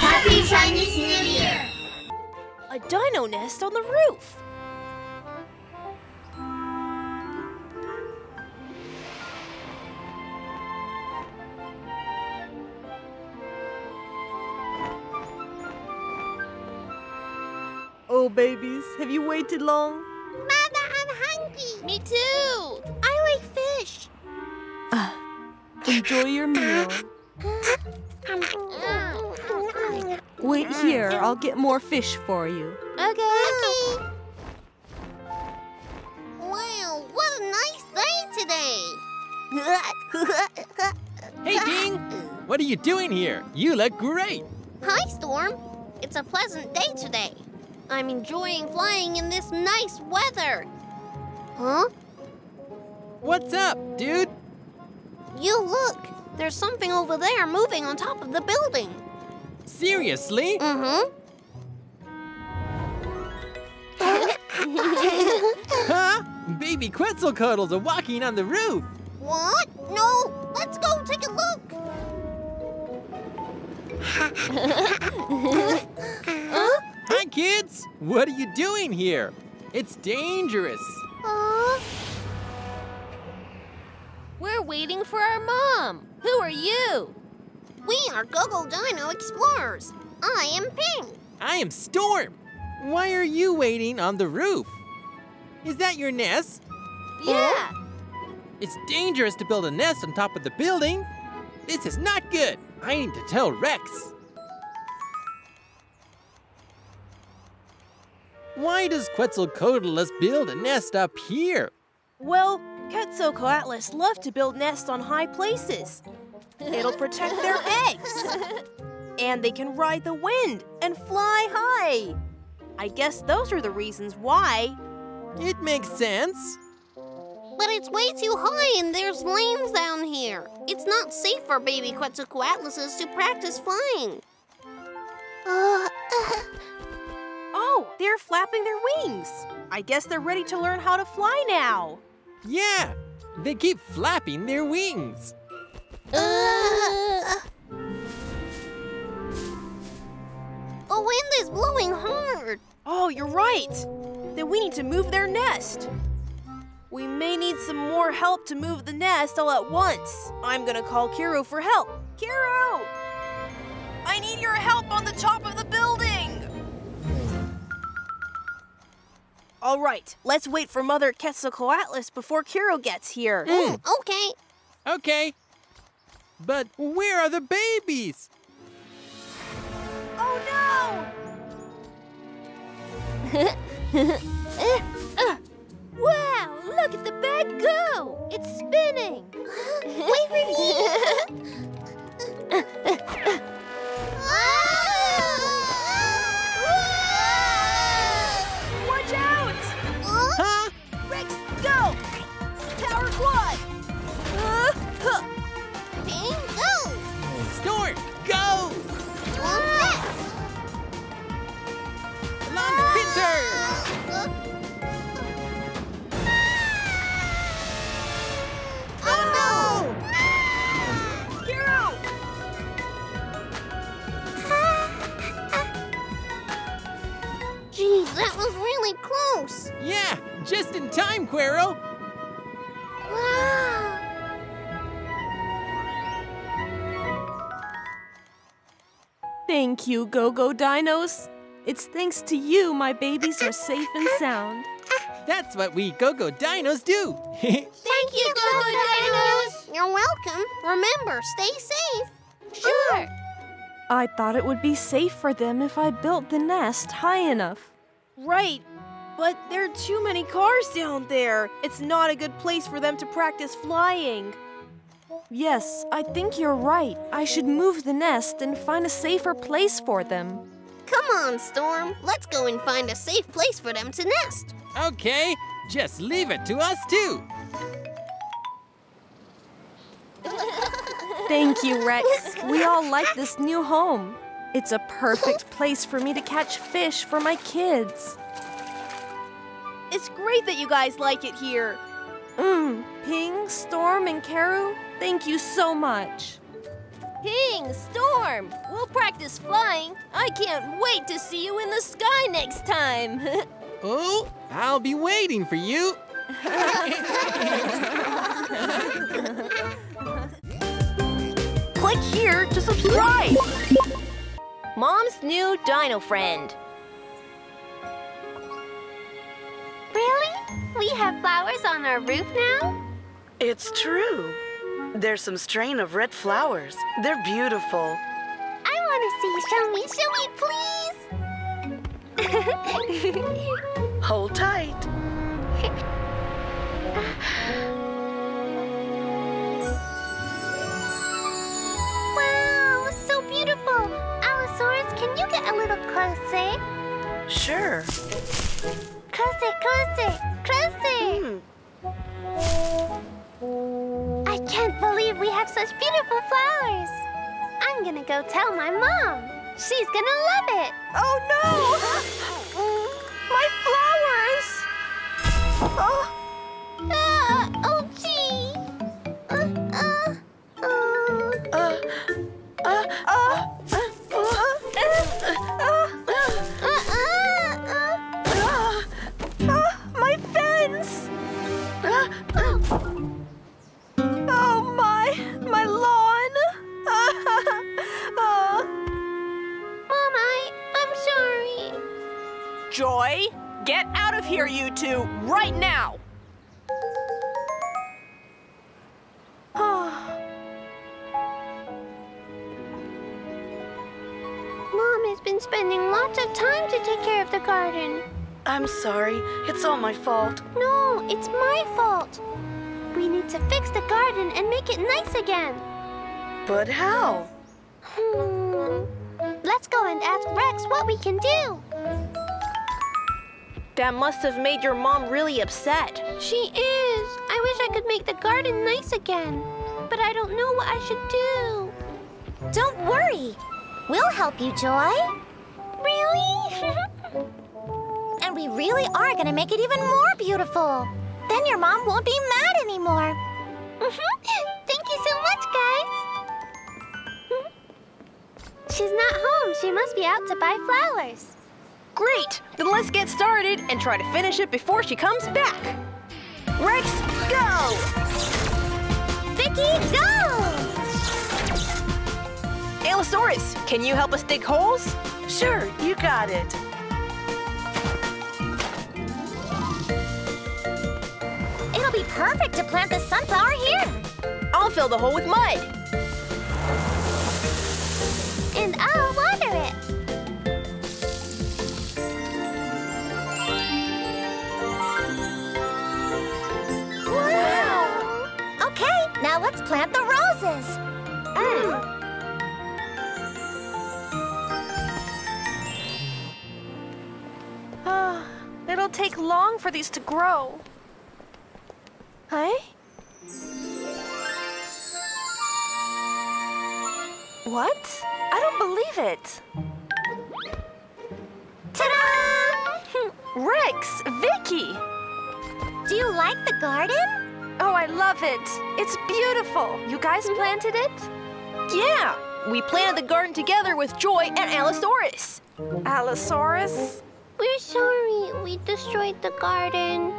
Happy Chinese New Year! A dino nest on the roof. Oh, babies, have you waited long? Mother, I'm hungry. Me too. I like fish. Uh, Enjoy your meal. Wait here, I'll get more fish for you. Okay. Wow, what a nice day today. Hey, Ding! What are you doing here? You look great. Hi, Storm. It's a pleasant day today. I'm enjoying flying in this nice weather. Huh? What's up, dude? You look. There's something over there moving on top of the building. Seriously? Mm-hmm. Huh? Baby Quetzalcoatlus are walking on the roof. What? No. Let's go take a look. huh? Hi, kids. What are you doing here? It's dangerous. Aw. We're waiting for our mom. Who are you? We are Gogo Dino Explorers. I am Ping. I am Storm. Why are you waiting on the roof? Is that your nest? Yeah. Oh. It's dangerous to build a nest on top of the building. This is not good. I need to tell Rex. Why does Quetzalcoatlus build a nest up here? Well, Quetzalcoatlus love to build nests on high places. It'll protect their eggs. And they can ride the wind and fly high. I guess those are the reasons why. It makes sense. But it's way too high and there's lanes down here. It's not safe for baby Quetzalcoatluses to practice flying. Uh, Oh, they're flapping their wings. I guess they're ready to learn how to fly now. Yeah, they keep flapping their wings. uh, the wind is blowing hard. Oh, you're right. Then we need to move their nest. We may need some more help to move the nest all at once. I'm gonna call Kiro for help. Kiro! I need your help on the top of the building! All right, let's wait for Mother Quetzalcoatlus before Kiro gets here. Mm, Okay. okay. But where are the babies? Oh no! Wow, look at the bed go. It's spinning. Wait for me. Watch close. Yeah, just in time, Kiro. Wow. Thank you, Go Go Dinos. It's thanks to you my babies are safe and sound. That's what we Go-Go Dinos do. Thank you, Go-Go Dinos. You're welcome. Remember, stay safe. Sure. I thought it would be safe for them if I built the nest high enough. Right, but there are too many cars down there. It's not a good place for them to practice flying. Yes, I think you're right. I should move the nest and find a safer place for them. Come on, Storm. Let's go and find a safe place for them to nest. okay, just leave it to us too. Thank you, Rex. We all like this new home. It's a perfect place for me to catch fish for my kids. It's great that you guys like it here. Mmm, Ping, Storm, and Karu, thank you so much. Ping, Storm, we'll practice flying. I can't wait to see you in the sky next time. Oh, I'll be waiting for you. Click here to subscribe. Mom's new dino friend. We have flowers on our roof now? It's true. There's some strain of red flowers. They're beautiful. I want to see. Show me, show me, please. Hold tight. She's gonna love it. Oh no! Been spending lots of time to take care of the garden. I'm sorry. It's all my fault. No, it's my fault. We need to fix the garden and make it nice again. But how? Hmm. Let's go and ask Rex what we can do. That must have made your mom really upset. She is. I wish I could make the garden nice again. But I don't know what I should do. Don't worry. We'll help you, Joy. Really? And we really are gonna make it even more beautiful. Then your mom won't be mad anymore. Thank you so much, guys. She's not home. She must be out to buy flowers. Great, then let's get started and try to finish it before she comes back. Rex, go! Vicky, go! Allosaurus, can you help us dig holes? Sure, you got it. It'll be perfect to plant the sunflower here. I'll fill the hole with mud. And I'll water it. Wow! Okay, now let's plant the roses. Ah, it'll take long for these to grow. Hey? What? I don't believe it. Ta-da! Rex, Vicky! Do you like the garden? Oh, I love it. It's beautiful. You guys planted it? Yeah, we planted the garden together with Joy and Allosaurus. Allosaurus? We're sorry we destroyed the garden.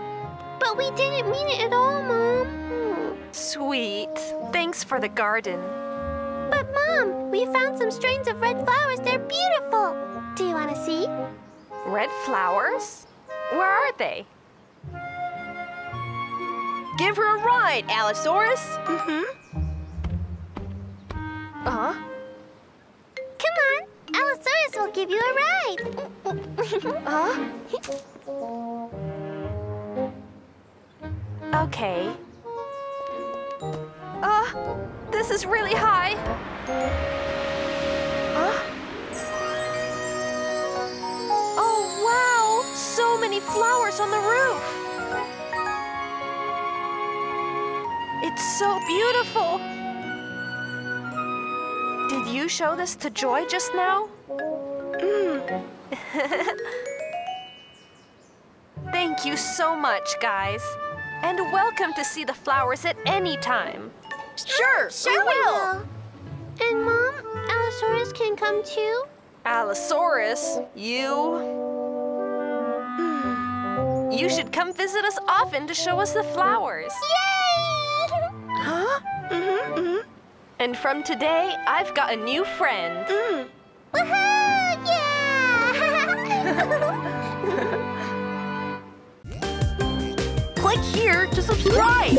But we didn't mean it at all, Mom. Sweet. Thanks for the garden. But, Mom, we found some strains of red flowers. They're beautiful. Do you want to see? Red flowers? Where are they? Give her a ride, Allosaurus. Mm-hmm. Uh-huh. Come on. Allosaurus will give you a ride. Huh? Okay. Uh, this is really high. Huh? Oh, wow! So many flowers on the roof. It's so beautiful. Did you show this to Joy just now? Mm. Thank you so much, guys. And welcome to see the flowers at any time. Sure, Sure we will. And Mom, Allosaurus can come too? Allosaurus, you. Hmm. You should come visit us often to show us the flowers. Yay! And from today, I've got a new friend. Mm. Woohoo! Yeah! Click here to subscribe.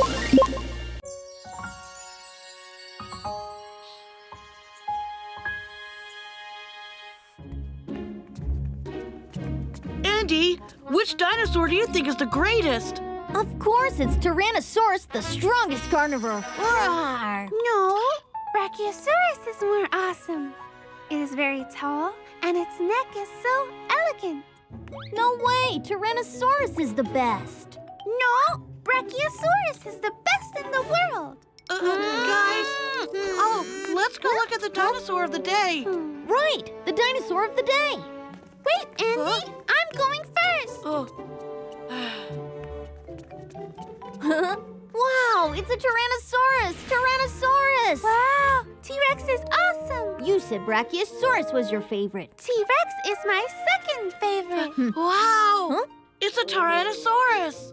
Andy, which dinosaur do you think is the greatest? Of course, it's Tyrannosaurus, the strongest carnivore. Roar! No, Brachiosaurus is more awesome. It is very tall, and its neck is so elegant. No way! Tyrannosaurus is the best. No, Brachiosaurus is the best in the world. Uh, uh, guys, oh, let's go look at the dinosaur of the day. Right, the dinosaur of the day. Wait, Andy, I'm going first. Oh, wow, it's a Tyrannosaurus! Tyrannosaurus! Wow, T-Rex is awesome. You said Brachiosaurus was your favorite. T-Rex is my second favorite. Hmm. wow! Huh? It's a Tyrannosaurus!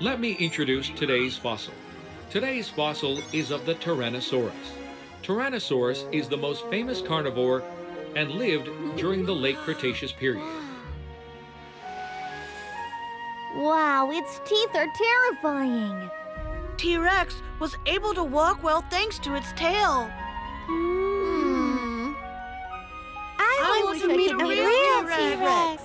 Let me introduce today's fossil. Today's fossil is of the Tyrannosaurus. Tyrannosaurus is the most famous carnivore and lived during the late Cretaceous period. Wow, its teeth are terrifying. T Rex was able to walk well thanks to its tail. Hmm. I, want to meet a real T-Rex.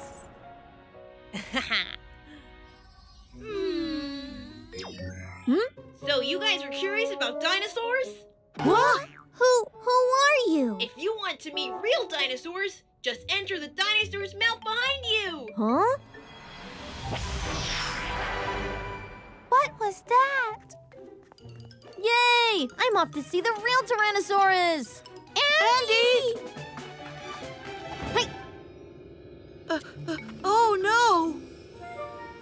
So you guys are curious about dinosaurs? What? Who who are you? If you want to meet real dinosaurs, just enter the dinosaur's mouth behind you. Huh? What was that? Yay! I'm off to see the real Tyrannosaurus! Andy! Hey, Uh, uh, oh no!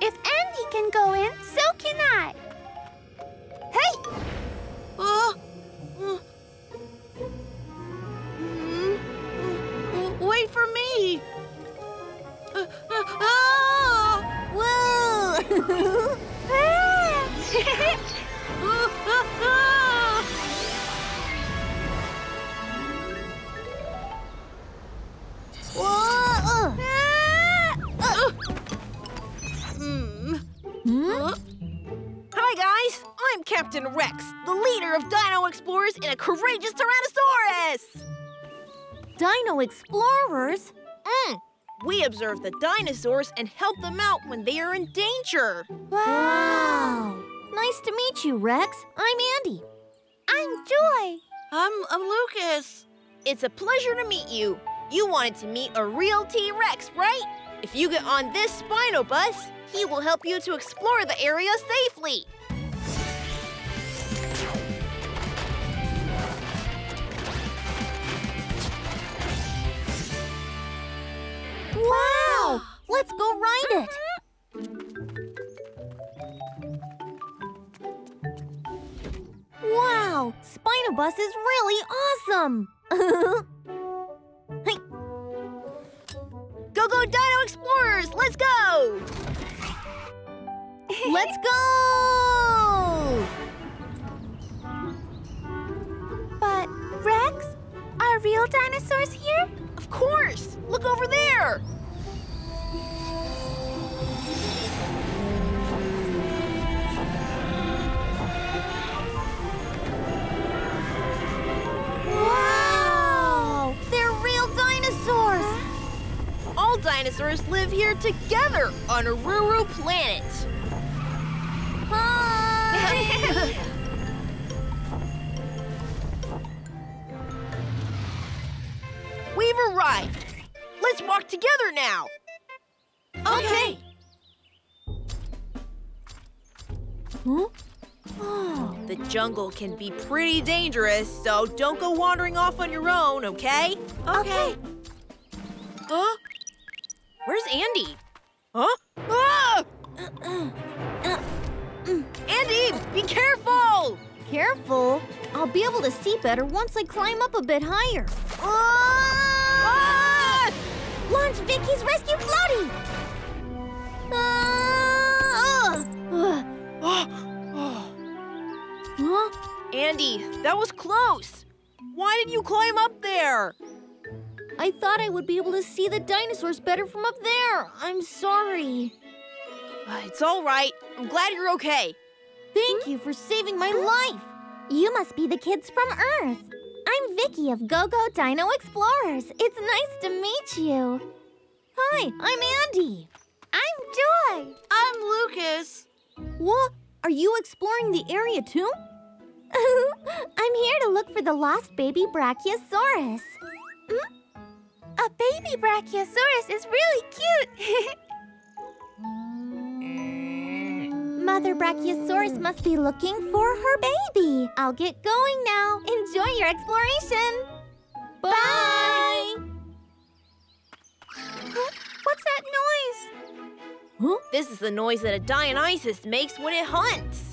If Andy can go in, so can I. Hey! We observe the dinosaurs and help them out when they are in danger. Wow! Nice to meet you, Rex. I'm Andy. I'm Joy. I'm, I'm Lucas. It's a pleasure to meet you. You wanted to meet a real T-Rex, right? If you get on this Spino bus, he will help you to explore the area safely. Spinobus is really awesome! hey, Go, go, Dino Explorers! Let's go! let's go! But, Rex, are real dinosaurs here? Of course! Look over there! All dinosaurs live here together on a Ruru Planet. Hi! We've arrived. Let's walk together now. Okay. huh? Oh, The jungle can be pretty dangerous, so don't go wandering off on your own, okay? Okay. Huh? Where's Andy? Huh? Ah! Andy, be careful! Careful. I'll be able to see better once I climb up a bit higher. Ah! Launch Vicky's rescue floaty! Ah! Huh? Andy, that was close. Why did you climb up there? I thought I would be able to see the dinosaurs better from up there. I'm sorry. Uh, It's all right. I'm glad you're okay. Thank you for saving my life. You must be the kids from Earth. I'm Vicky of GoGo Dino Explorers. It's nice to meet you. Hi, I'm Andy. I'm Joy. I'm Lucas. What? Are you exploring the area too? I'm here to look for the lost baby Brachiosaurus. Hmm? A baby Brachiosaurus is really cute. Mother Brachiosaurus must be looking for her baby. I'll get going now. Enjoy your exploration. Bye. Huh? What's that noise? Huh? This is the noise that a Deinonychus makes when it hunts.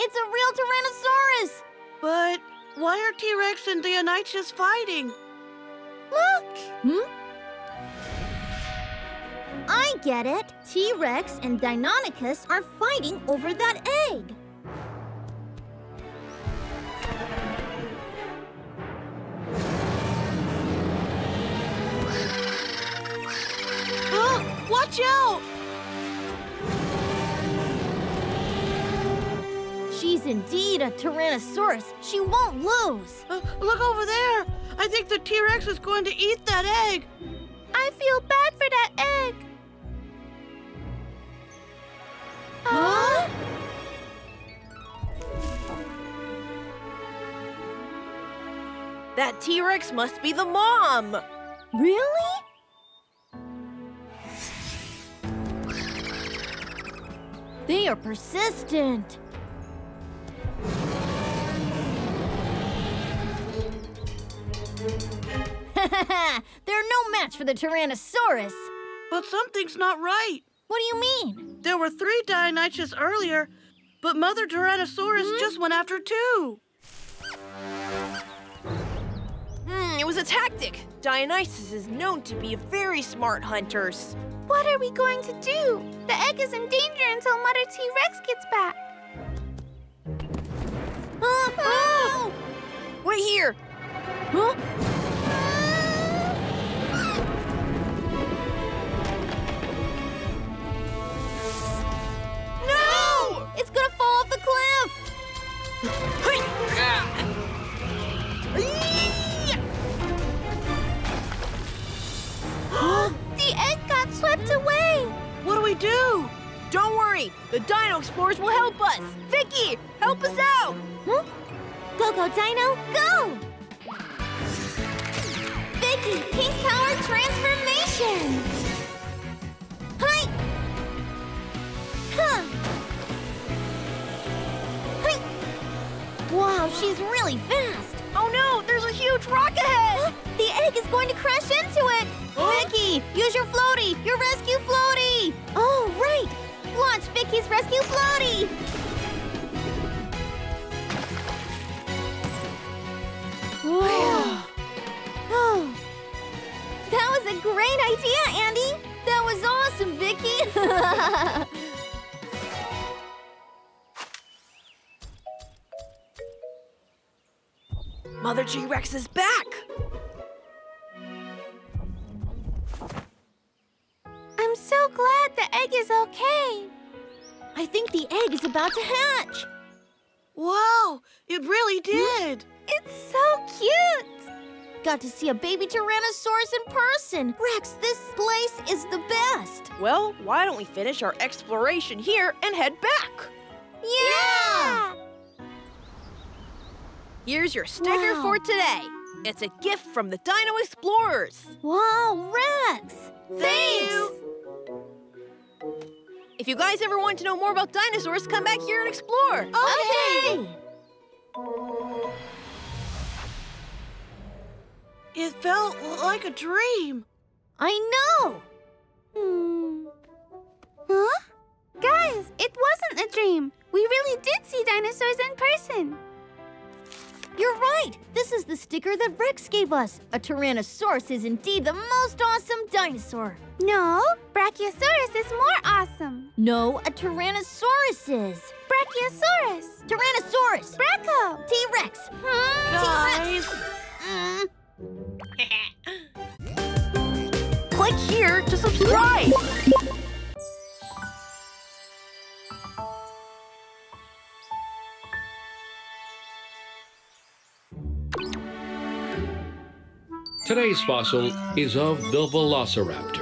It's a real Tyrannosaurus! But why are T Rex and Deinonychus fighting? Look! Hmm? I get it. T Rex and Deinonychus are fighting over that egg. Oh, watch out! She's indeed a Tyrannosaurus. She won't lose. Uh, look over there. I think the T Rex is going to eat that egg. I feel bad for that egg. Huh? That T Rex must be the mom. Really? They are persistent. They're no match for the Tyrannosaurus. But something's not right. What do you mean? There were three Deinonychus earlier, but Mother Tyrannosaurus just went after two. Hmm, it was a tactic. Deinonychus is known to be very smart hunters. What are we going to do? The egg is in danger until Mother T Rex gets back. Huh? Oh! Wait here. Huh? The egg got swept away. What do we do? Don't worry. The Dino Explorers will help us. Vicky, help us out. Huh? Go, go, Dino, go! Vicky, pink power transformation! Hi! Huh! Wow, she's really fast! Oh no, there's a huge rock ahead. The egg is going to crash into it! Vicky, use your floaty! Your rescue floaty! Oh, right! Launch Vicky's rescue floaty! Whoa. Oh, that was a great idea, Andy! That was awesome, Vicky! Mother T Rex is back. I'm so glad the egg is okay. I think the egg is about to hatch! Wow, it really hmm? did. It's so cute. Got to see a baby Tyrannosaurus in person! Rex, this place is the best! Well, why don't we finish our exploration here and head back? Yeah! Here's your sticker wow. for today. It's a gift from the Dino Explorers. Wow, Rex! Thanks! Thanks. If you guys ever want to know more about dinosaurs, come back here and explore. Okay! okay. It felt like a dream. I know! Hmm. Huh? Guys, it wasn't a dream. We really did see dinosaurs in person. You're right! This is the sticker that Rex gave us. A Tyrannosaurus is indeed the most awesome dinosaur. No, Brachiosaurus is more awesome. No, a Tyrannosaurus is. Brachiosaurus. Tyrannosaurus! Bracho. T-Rex! Hmm. Mm. Guys, Click here to subscribe. Today's fossil is of the Velociraptor.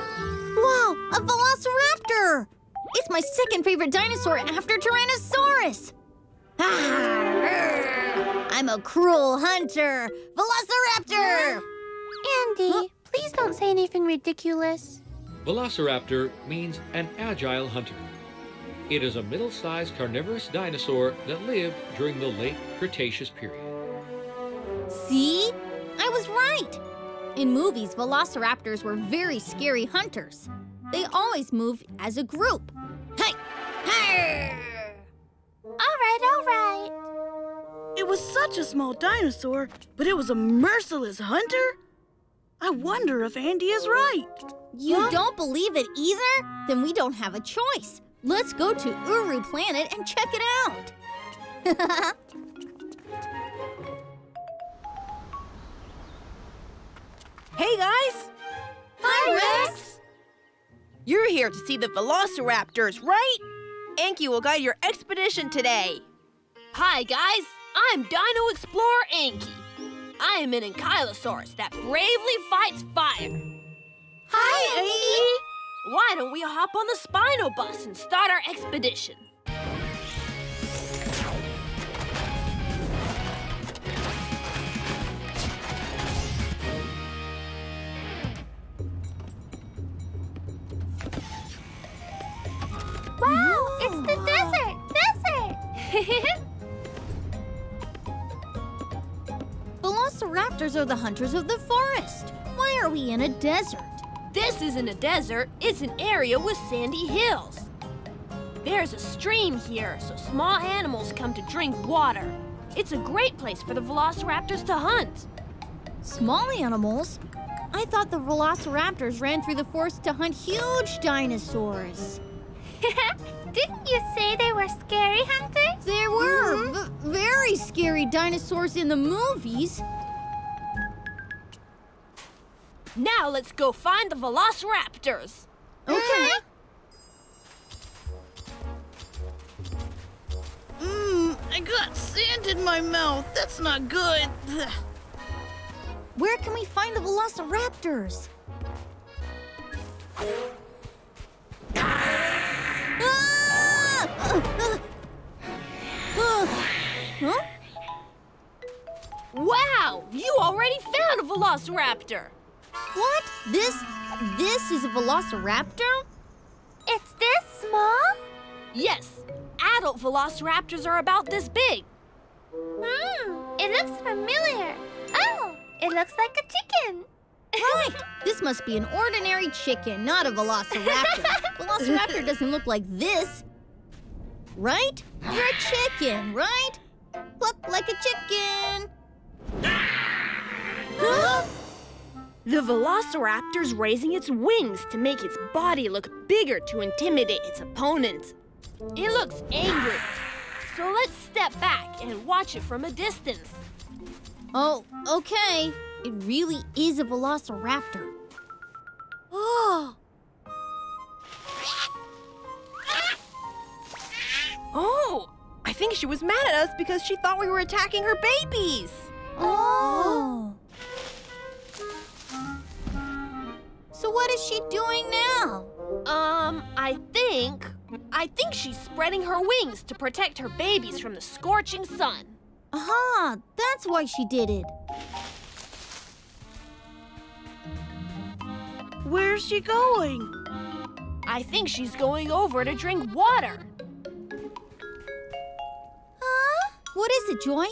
Wow, a Velociraptor! It's my second favorite dinosaur after Tyrannosaurus. Ah, I'm a cruel hunter. Velociraptor! Andy, please don't say anything ridiculous. Velociraptor means an agile hunter. It is a middle sized carnivorous dinosaur that lived during the late Cretaceous period. See? I was right. In movies, velociraptors were very scary hunters. They always moved as a group. Hey! Hey! All right, all right. it was such a small dinosaur, but it was a merciless hunter? I wonder if Andy is right. You don't believe it either? Then we don't have a choice. Let's go to Uru Planet and check it out. Hey guys! Hi, Rex! You're here to see the velociraptors, right? Anki will guide your expedition today. Hi, guys. I'm Dino Explorer Anki. I am an ankylosaurus that bravely fights fire. Hi, Andy. Why don't we hop on the Spino bus and start our expedition? Are the hunters of the forest. Why are we in a desert? This isn't a desert, it's an area with sandy hills. There's a stream here, so small animals come to drink water. It's a great place for the velociraptors to hunt. Small animals? I thought the velociraptors ran through the forest to hunt huge dinosaurs. Didn't you say they were scary hunters? There were mm-hmm. v- very scary dinosaurs in the movies. Now let's go find the velociraptors. Okay. Mmm, I got sand in my mouth. That's not good. Where can we find the velociraptors? Ah! Huh? Wow, you already found a velociraptor. What? This this is a velociraptor? It's this small? Yes, adult velociraptors are about this big. Hmm, it looks familiar. Oh, it looks like a chicken. Right. This must be an ordinary chicken, not a velociraptor. velociraptor doesn't look like this. Right? You're a chicken, right? Look like a chicken. Huh? The velociraptor's raising its wings to make its body look bigger to intimidate its opponents. It looks angry. So let's step back and watch it from a distance. Oh, okay. It really is a velociraptor. Oh, Oh, I think she was mad at us because she thought we were attacking her babies. Oh. So what is she doing now? Um, I think. I think she's spreading her wings to protect her babies from the scorching sun. Aha, that's why she did it. where's she going? I think she's going over to drink water. Huh? What is it, Joy?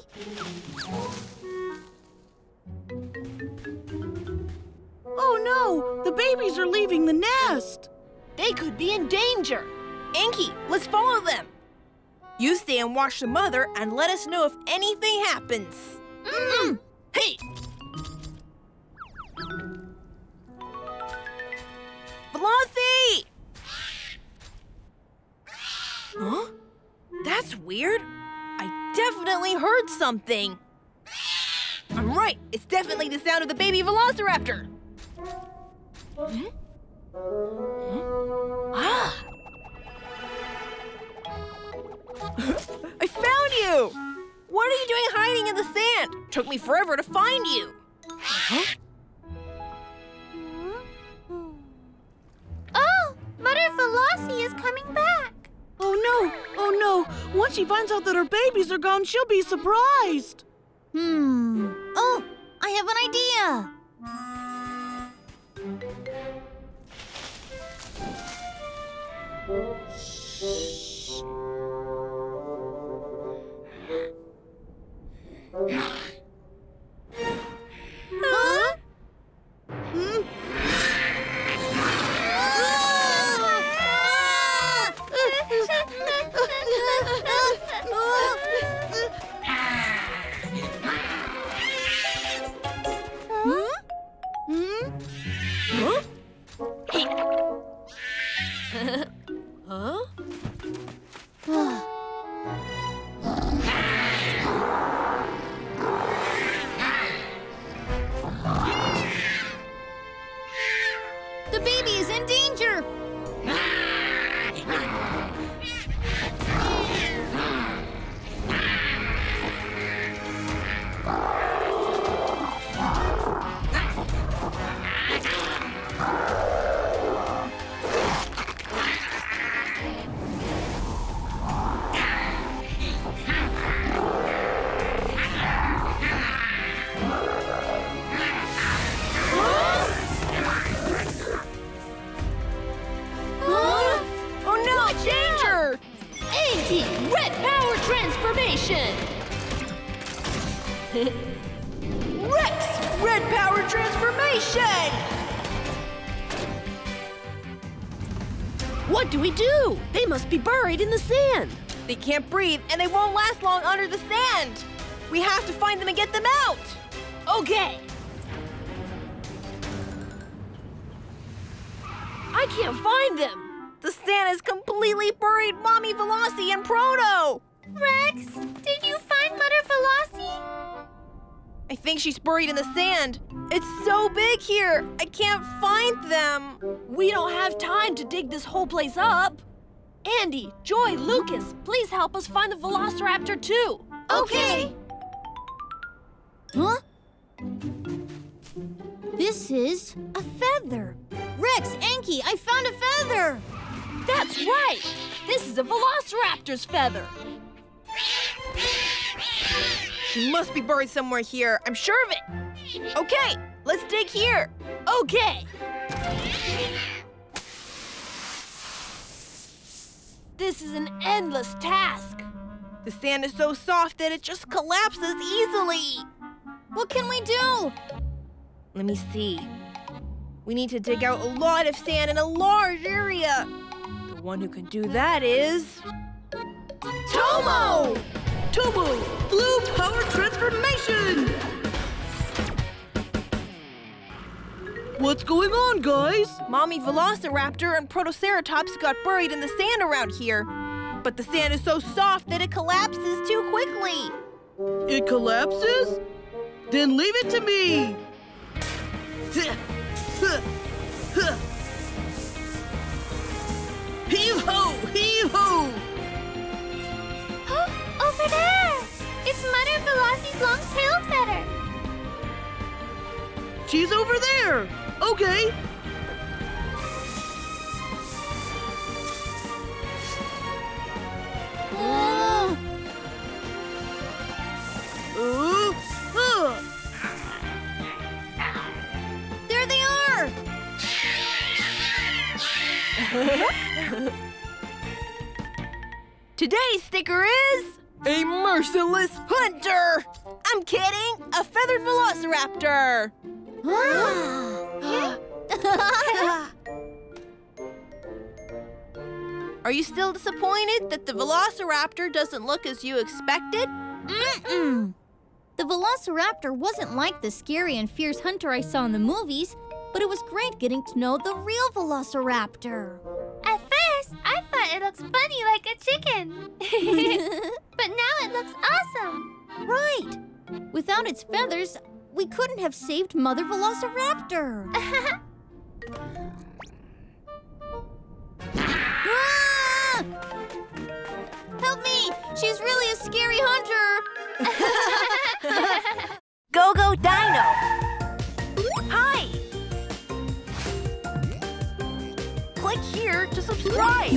Oh, no! The babies are leaving the nest! They could be in danger. Anki, let's follow them. You stay and watch the mother and let us know if anything happens. Mm-mm. Hey! Velocity! Huh? That's weird. I definitely heard something. I'm right. It's definitely the sound of the baby velociraptor. Hmm? Huh? Ah! I found you! What are you doing hiding in the sand? Took me forever to find you. Huh? Oh, Mother Velocity is coming back. Oh no! Oh no! Once she finds out that her babies are gone, she'll be surprised! Hmm. Oh, I have an idea. Be buried in the sand. They can't breathe and they won't last long under the sand. We have to find them and get them out. Okay. I can't find them. The sand is completely buried Mommy Velocity and Proto. Rex, did you find Mother Velocity? I think she's buried in the sand. It's so big here. I can't find them. We don't have time to dig this whole place up. Andy, Joy, Lucas, please help us find the Velociraptor too. Okay. Huh? This is a feather. Rex, Anki, I found a feather. That's right. This is a Velociraptor's feather. She must be buried somewhere here. I'm sure of it. Okay, let's dig here. Okay. This is an endless task. The sand is so soft that it just collapses easily. What can we do? Let me see. We need to dig out a lot of sand in a large area. The one who can do that is. Tomo! Tomo, blue power transformation! What's going on, guys? Mommy Velociraptor and Protoceratops got buried in the sand around here. But the sand is so soft that it collapses too quickly. It collapses? Then leave it to me! Heave ho! Heave ho! Over there! It's Mother Velocity's long tail feather. She's over there! Okay. Oh, Uh, uh. there they are. Today's sticker is. A merciless hunter! I'm kidding! A feathered velociraptor! Are you still disappointed that the Velociraptor doesn't look as you expected? Mm-mm. The Velociraptor wasn't like the scary and fierce hunter I saw in the movies, but it was great getting to know the real Velociraptor. At first, I thought it looks funny like a chicken. but now it looks awesome. Right. Without its feathers, we couldn't have saved Mother Velociraptor. Ah! Help me! She's really a scary hunter! Go Go Dino! Hi! Click here to subscribe!